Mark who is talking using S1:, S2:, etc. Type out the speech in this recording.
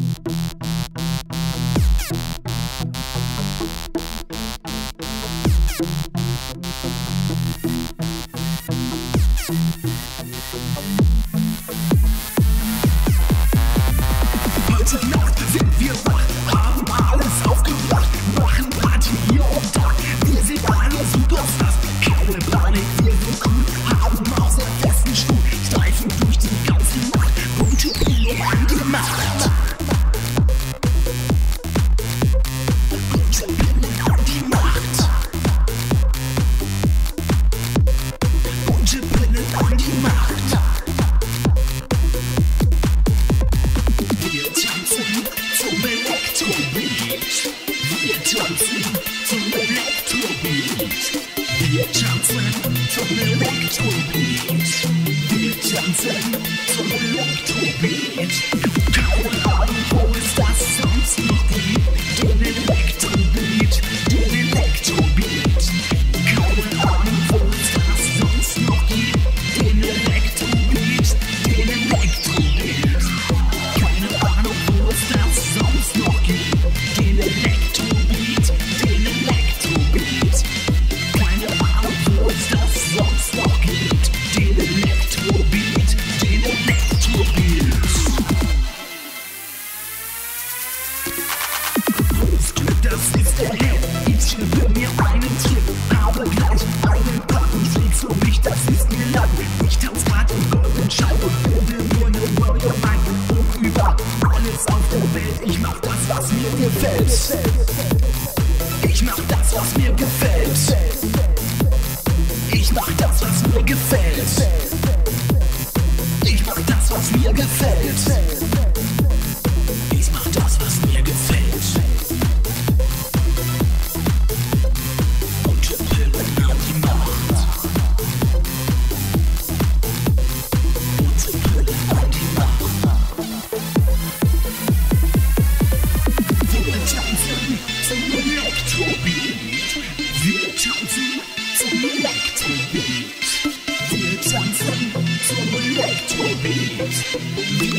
S1: you Wir tanzen zum Elektrobeat. Wir tanzen zum Elektrobeat. Wir to the Elektrobeat. selbst. Ich mach das, was mir gefällt. Ich mach das, was mir gefällt.